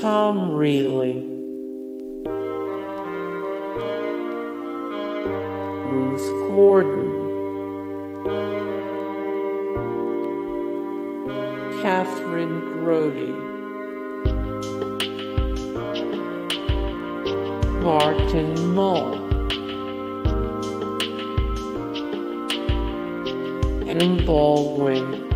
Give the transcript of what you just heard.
Tom Rielly, Ruth Gordon, Kathryn Grody, Martin Mull, Adam Baldwin.